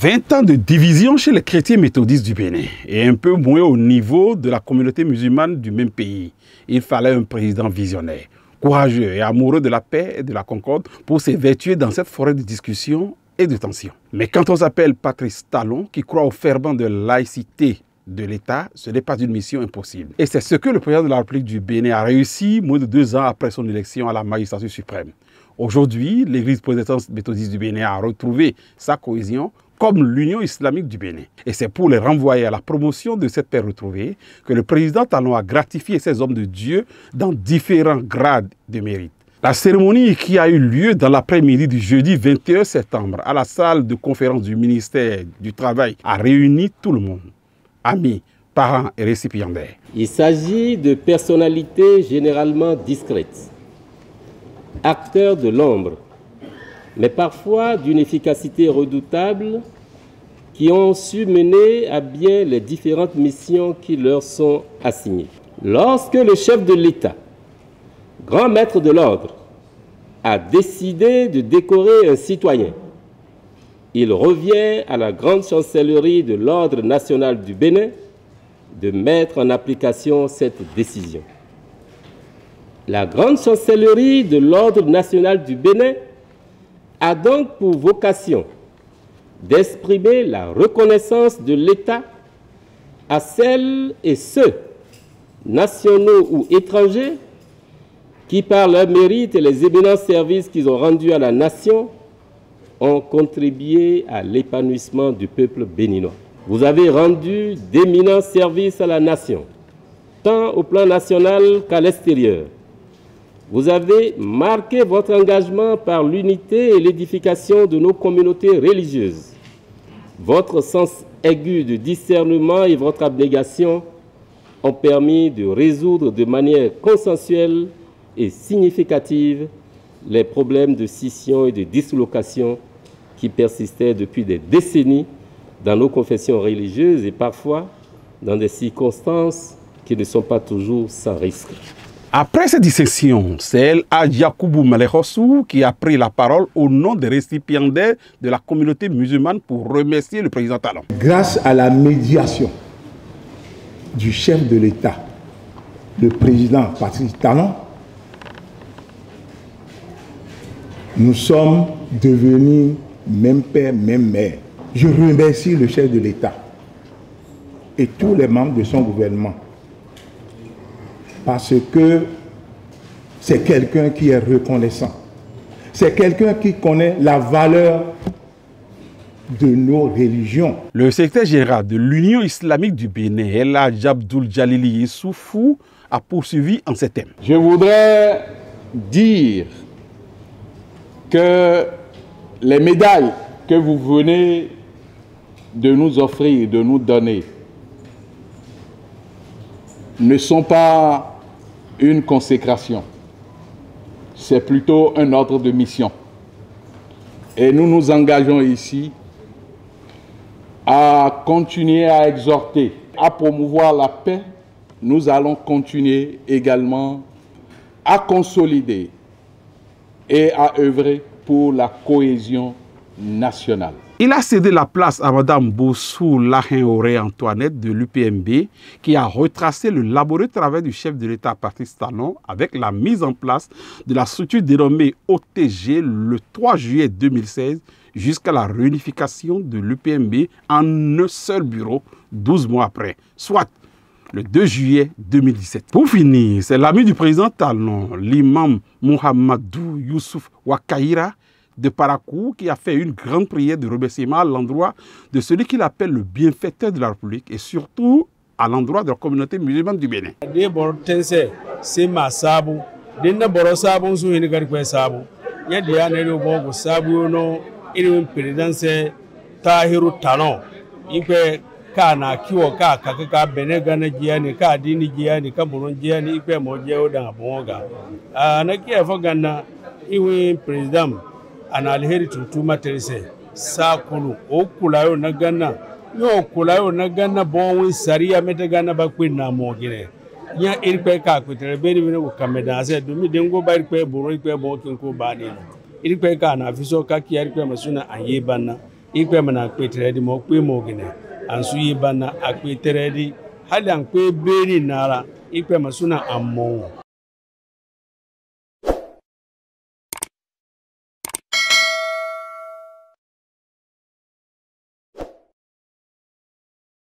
20 ans de division chez les chrétiens méthodistes du Bénin et un peu moins au niveau de la communauté musulmane du même pays. Il fallait un président visionnaire, courageux et amoureux de la paix et de la concorde pour s'évertuer dans cette forêt de discussion et de tension. Mais quand on s'appelle Patrice Talon, qui croit au ferment de laïcité de l'État, ce n'est pas une mission impossible. Et c'est ce que le président de la République du Bénin a réussi moins de deux ans après son élection à la magistrature suprême. Aujourd'hui, l'Église protestante méthodiste du Bénin a retrouvé sa cohésion comme l'Union islamique du Bénin. Et c'est pour les renvoyer à la promotion de cette paix retrouvée que le président Talon a gratifié ces hommes de Dieu dans différents grades de mérite. La cérémonie qui a eu lieu dans l'après-midi du jeudi 21 septembre à la salle de conférence du ministère du Travail a réuni tout le monde, amis, parents et récipiendaires. Il s'agit de personnalités généralement discrètes, acteurs de l'ombre, mais parfois d'une efficacité redoutable, qui ont su mener à bien les différentes missions qui leur sont assignées. Lorsque le chef de l'État, grand maître de l'ordre, a décidé de décorer un citoyen, il revient à la grande chancellerie de l'ordre national du Bénin de mettre en application cette décision. La grande chancellerie de l'ordre national du Bénin a donc pour vocation d'exprimer la reconnaissance de l'État à celles et ceux, nationaux ou étrangers, qui par leur mérite et les éminents services qu'ils ont rendus à la nation, ont contribué à l'épanouissement du peuple béninois. Vous avez rendu d'éminents services à la nation, tant au plan national qu'à l'extérieur. Vous avez marqué votre engagement par l'unité et l'édification de nos communautés religieuses. Votre sens aigu de discernement et votre abnégation ont permis de résoudre de manière consensuelle et significative les problèmes de scission et de dislocation qui persistaient depuis des décennies dans nos confessions religieuses et parfois dans des circonstances qui ne sont pas toujours sans risque. Après cette dissection, c'est El Yakubu Malehossou qui a pris la parole au nom des récipiendaires de la communauté musulmane pour remercier le président Talon. Grâce à la médiation du chef de l'État, le président Patrice Talon, nous sommes devenus même père, même mère. Je remercie le chef de l'État et tous les membres de son gouvernement parce que c'est quelqu'un qui est reconnaissant. C'est quelqu'un qui connaît la valeur de nos religions. Le secrétaire général de l'Union islamique du Bénin, El Abdul Jalili Issoufou, a poursuivi en ces thèmes. Je voudrais dire que les médailles que vous venez de nous offrir, de nous donner, ne sont pas une consécration, c'est plutôt un ordre de mission. Et nous nous engageons ici à continuer à exhorter, à promouvoir la paix. Nous allons continuer également à consolider et à œuvrer pour la cohésion nationale. Il a cédé la place à Mme Bossou Lahin-Auré Antoinette de l'UPMB qui a retracé le laborieux travail du chef de l'État Patrice Talon avec la mise en place de la structure dénommée OTG le 3 juillet 2016 jusqu'à la réunification de l'UPMB en un seul bureau 12 mois après, soit le 2 juillet 2017. Pour finir, c'est l'ami du président Talon, l'imam Mohamedou Youssouf Wakaira, de Parakou qui a fait une grande prière de remerciement à l'endroit de celui qu'il appelle le bienfaiteur de la République et surtout à l'endroit de la communauté musulmane du Bénin. ana alheri tutuma terese sakulu okulayo nagana nyo okulayo nagana bonwi sariya mete bakwe na mogire. Nya irikwe ka kwetere beri bine ku kameda ase. Dumi dengo ba irikwe boro irikwe bo kinko ba ni irikwe ka na afiso ka ki irikwe masuna ayebana. Irikwe mana kwetere di mo kwe mogine. Ansu yebana akwetere di hali an kwe beri nara irikwe masuna amon.